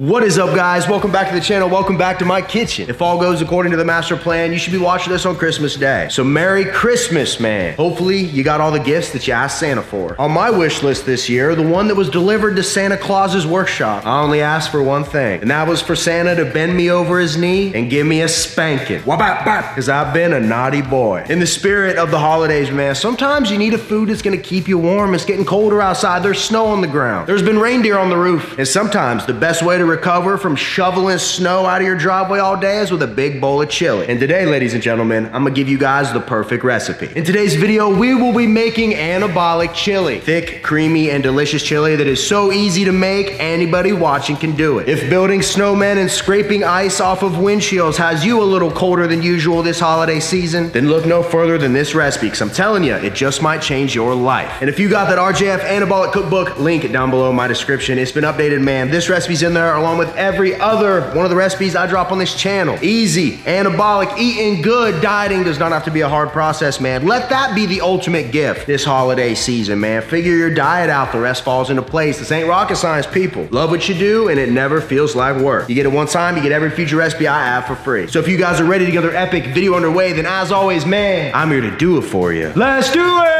What is up guys? Welcome back to the channel. Welcome back to my kitchen. If all goes according to the master plan, you should be watching this on Christmas Day. So Merry Christmas, man. Hopefully you got all the gifts that you asked Santa for. On my wish list this year, the one that was delivered to Santa Claus's workshop, I only asked for one thing, and that was for Santa to bend me over his knee and give me a spanking. Because I've been a naughty boy. In the spirit of the holidays, man, sometimes you need a food that's gonna keep you warm. It's getting colder outside. There's snow on the ground. There's been reindeer on the roof. And sometimes the best way to recover from shoveling snow out of your driveway all day is with a big bowl of chili. And today, ladies and gentlemen, I'm gonna give you guys the perfect recipe. In today's video, we will be making anabolic chili. Thick, creamy, and delicious chili that is so easy to make, anybody watching can do it. If building snowmen and scraping ice off of windshields has you a little colder than usual this holiday season, then look no further than this recipe, because I'm telling you, it just might change your life. And if you got that RJF Anabolic Cookbook, link down below in my description. It's been updated, man. This recipe's in there along with every other one of the recipes I drop on this channel. Easy, anabolic, eating good, dieting does not have to be a hard process, man. Let that be the ultimate gift this holiday season, man. Figure your diet out, the rest falls into place. This ain't rocket science, people. Love what you do, and it never feels like work. You get it one time, you get every future recipe I have for free. So if you guys are ready to get their epic video underway, then as always, man, I'm here to do it for you. Let's do it!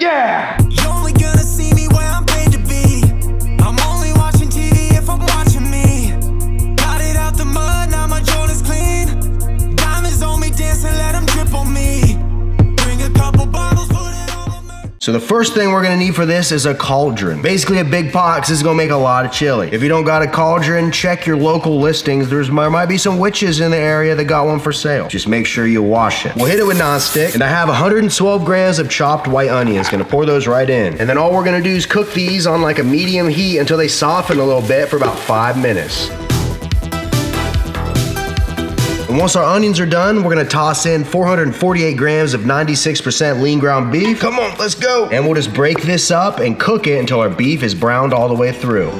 Yeah! So the first thing we're gonna need for this is a cauldron. Basically a big pot, this is gonna make a lot of chili. If you don't got a cauldron, check your local listings. There's there might be some witches in the area that got one for sale. Just make sure you wash it. We'll hit it with nonstick, and I have 112 grams of chopped white onions. Gonna pour those right in. And then all we're gonna do is cook these on like a medium heat until they soften a little bit for about five minutes. And once our onions are done, we're gonna toss in 448 grams of 96% lean ground beef. Come on, let's go. And we'll just break this up and cook it until our beef is browned all the way through.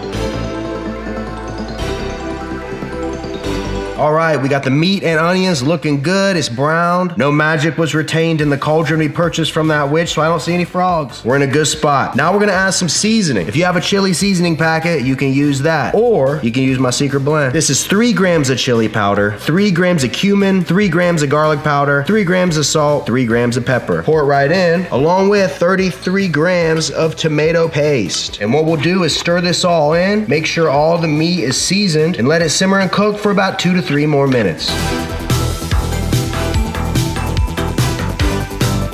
All right, we got the meat and onions looking good. It's browned. No magic was retained in the cauldron we purchased from that witch, so I don't see any frogs. We're in a good spot. Now we're gonna add some seasoning. If you have a chili seasoning packet, you can use that. Or you can use my secret blend. This is three grams of chili powder, three grams of cumin, three grams of garlic powder, three grams of salt, three grams of pepper. Pour it right in, along with 33 grams of tomato paste. And what we'll do is stir this all in, make sure all the meat is seasoned, and let it simmer and cook for about two to three more minutes.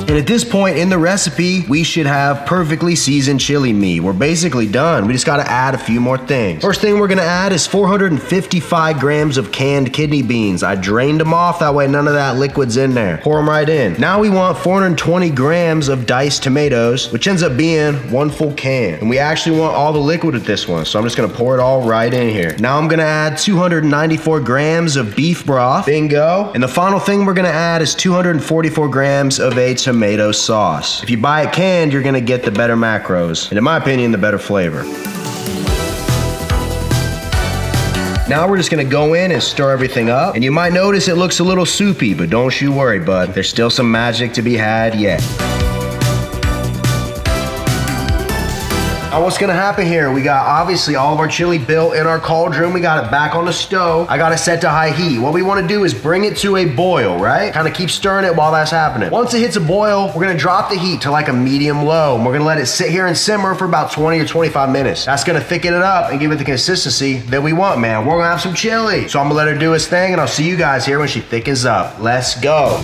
And at this point in the recipe, we should have perfectly seasoned chili meat. We're basically done. We just gotta add a few more things. First thing we're gonna add is 455 grams of canned kidney beans. I drained them off, that way none of that liquid's in there. Pour them right in. Now we want 420 grams of diced tomatoes, which ends up being one full can. And we actually want all the liquid with this one, so I'm just gonna pour it all right in here. Now I'm gonna add 294 grams of beef broth. Bingo. And the final thing we're gonna add is 244 grams of a tomato sauce. If you buy it canned, you're gonna get the better macros, and in my opinion, the better flavor. Now we're just gonna go in and stir everything up. And you might notice it looks a little soupy, but don't you worry, bud. There's still some magic to be had yet. Now what's gonna happen here? We got obviously all of our chili built in our cauldron. We got it back on the stove. I got it set to high heat. What we wanna do is bring it to a boil, right? Kind of keep stirring it while that's happening. Once it hits a boil, we're gonna drop the heat to like a medium low. And we're gonna let it sit here and simmer for about 20 or 25 minutes. That's gonna thicken it up and give it the consistency that we want, man. We're gonna have some chili. So I'm gonna let her do its thing and I'll see you guys here when she thickens up. Let's go.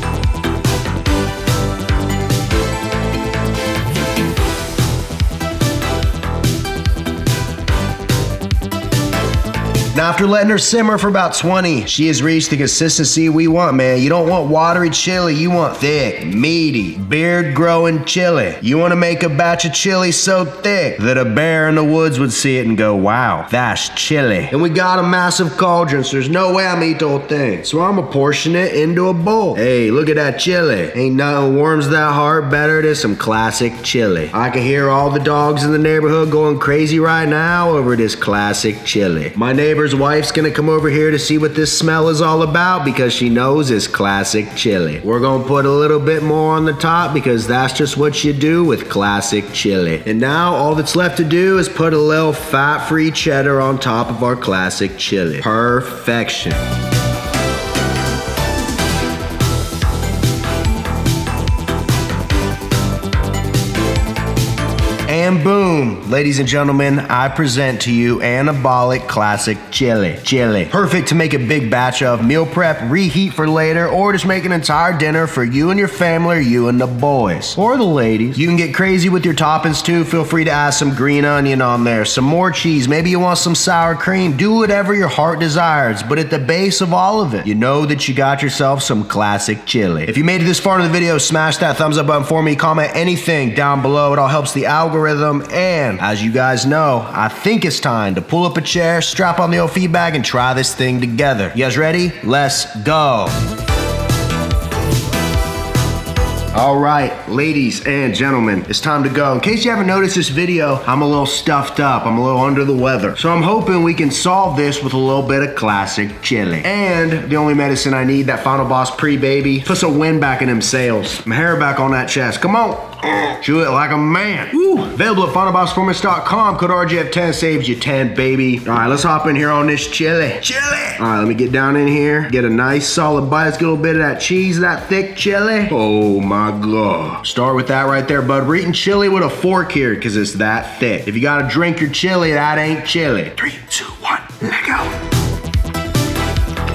Now, after letting her simmer for about 20, she has reached the consistency we want, man. You don't want watery chili, you want thick, meaty, beard growing chili. You want to make a batch of chili so thick that a bear in the woods would see it and go, wow, that's chili. And we got a massive cauldron, so there's no way I'm gonna eat the whole thing. So I'm gonna portion it into a bowl. Hey, look at that chili. Ain't nothing warms that heart better than some classic chili. I can hear all the dogs in the neighborhood going crazy right now over this classic chili. My neighbor neighbor's wife's gonna come over here to see what this smell is all about because she knows it's classic chili. We're gonna put a little bit more on the top because that's just what you do with classic chili. And now all that's left to do is put a little fat-free cheddar on top of our classic chili. Perfection. And boom, ladies and gentlemen, I present to you Anabolic Classic Chili. Chili. Perfect to make a big batch of, meal prep, reheat for later, or just make an entire dinner for you and your family or you and the boys. Or the ladies. You can get crazy with your toppings too. Feel free to add some green onion on there, some more cheese, maybe you want some sour cream. Do whatever your heart desires, but at the base of all of it, you know that you got yourself some classic chili. If you made it this far in the video, smash that thumbs up button for me. Comment anything down below. It all helps the algorithm algorithm. And as you guys know, I think it's time to pull up a chair, strap on the old feed bag, and try this thing together. You guys ready? Let's go. All right, ladies and gentlemen, it's time to go. In case you haven't noticed this video, I'm a little stuffed up. I'm a little under the weather. So I'm hoping we can solve this with a little bit of classic chili. And the only medicine I need, that Final Boss pre-baby, puts a wind back in them sails. My hair back on that chest. Come on. Chew it like a man. Woo. Available at FinalBossPerformance.com. Code RJF10 saves you 10, baby. All right, let's hop in here on this chili. Chili. All right, let me get down in here. Get a nice solid bite. Let's get a little bit of that cheese, that thick chili. Oh my God. Start with that right there, bud. We're eating chili with a fork here because it's that thick. If you gotta drink your chili, that ain't chili. Three, go.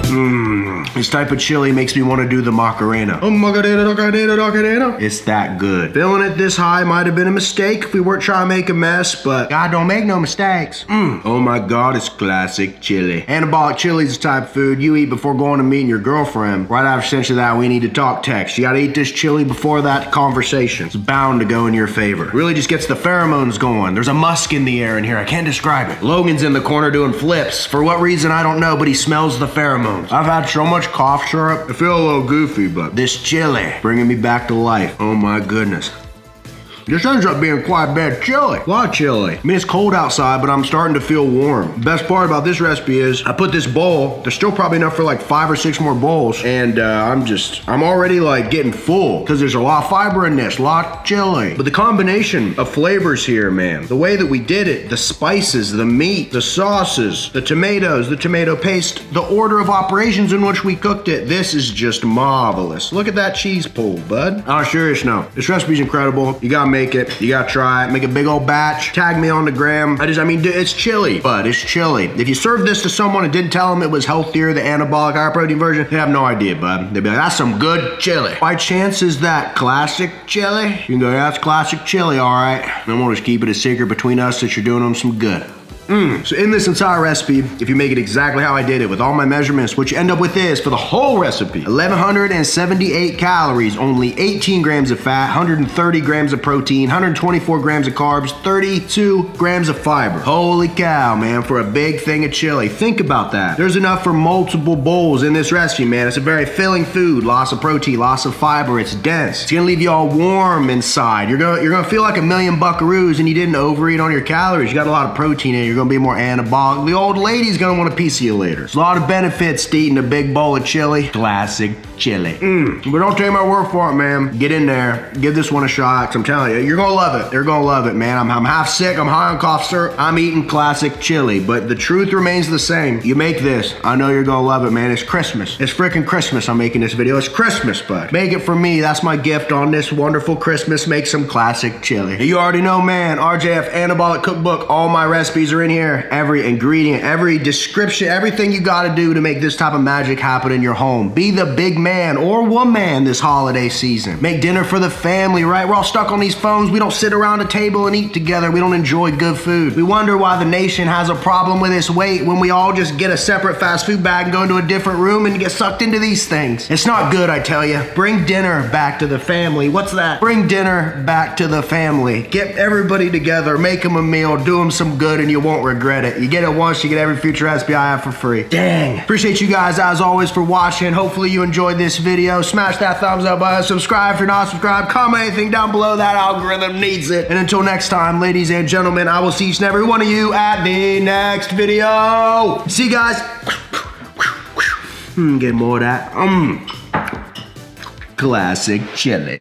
Mmm, this type of chili makes me want to do the Macarena. Oh, Macarena, Macarena, Macarena. It's that good. Filling it this high might have been a mistake if we weren't trying to make a mess, but God don't make no mistakes. Mmm, oh my God, it's classic chili. Anabolic chili is the type of food you eat before going to meeting your girlfriend. Right after essentially that, we need to talk text. You gotta eat this chili before that conversation. It's bound to go in your favor. Really just gets the pheromones going. There's a musk in the air in here. I can't describe it. Logan's in the corner doing flips. For what reason, I don't know, but he smells the pheromones. I've had so much cough syrup, I feel a little goofy, but this chili bringing me back to life. Oh my goodness. This ends up being quite bad chili. A lot chili. I mean, it's cold outside, but I'm starting to feel warm. Best part about this recipe is I put this bowl. There's still probably enough for like five or six more bowls. And uh, I'm just, I'm already like getting full because there's a lot of fiber in this, a lot of chili. But the combination of flavors here, man, the way that we did it, the spices, the meat, the sauces, the tomatoes, the tomato paste, the order of operations in which we cooked it, this is just marvelous. Look at that cheese pool, bud. Oh, serious no. This recipe's incredible. You gotta make it. You gotta try it. Make a big old batch. Tag me on the gram. I just, I mean, it's chili, but it's chili. If you serve this to someone and didn't tell them it was healthier, the anabolic high protein version, they have no idea, bud. They'd be like, that's some good chili. By chance is that classic chili? You can go, yeah, that's classic chili, all right. And we'll just keep it a secret between us that you're doing them some good. Mm. So in this entire recipe, if you make it exactly how I did it with all my measurements, what you end up with is for the whole recipe, 1178 calories, only 18 grams of fat, 130 grams of protein, 124 grams of carbs, 32 grams of fiber. Holy cow, man, for a big thing of chili. Think about that. There's enough for multiple bowls in this recipe, man. It's a very filling food. Lots of protein, lots of fiber. It's dense. It's gonna leave you all warm inside. You're gonna you're gonna feel like a million buckaroos and you didn't overeat on your calories. You got a lot of protein in you you're gonna be more anabolic. The old lady's gonna want a piece of you later. There's a lot of benefits to eating a big bowl of chili. Classic chili. Mm. But don't take my word for it, man. Get in there, give this one a shot. I'm telling you, you're gonna love it. You're gonna love it, man. I'm, I'm half sick, I'm high on cough syrup. I'm eating classic chili, but the truth remains the same. You make this, I know you're gonna love it, man. It's Christmas. It's freaking Christmas I'm making this video. It's Christmas, bud. Make it for me. That's my gift on this wonderful Christmas. Make some classic chili. You already know, man, RJF Anabolic Cookbook. All my recipes are in here. Every ingredient, every description, everything you gotta do to make this type of magic happen in your home. Be the big man or woman this holiday season. Make dinner for the family, right? We're all stuck on these phones. We don't sit around a table and eat together. We don't enjoy good food. We wonder why the nation has a problem with its weight when we all just get a separate fast food bag and go into a different room and get sucked into these things. It's not good, I tell you. Bring dinner back to the family. What's that? Bring dinner back to the family. Get everybody together, make them a meal, do them some good, and you won't won't regret it. You get it once, you get every future SPI app for free. Dang. Appreciate you guys as always for watching. Hopefully you enjoyed this video. Smash that thumbs up button, subscribe if you're not subscribed, comment anything down below. That algorithm needs it. And until next time, ladies and gentlemen, I will see each and every one of you at the next video. See you guys. Mm, get more of that. Mm. Classic chili.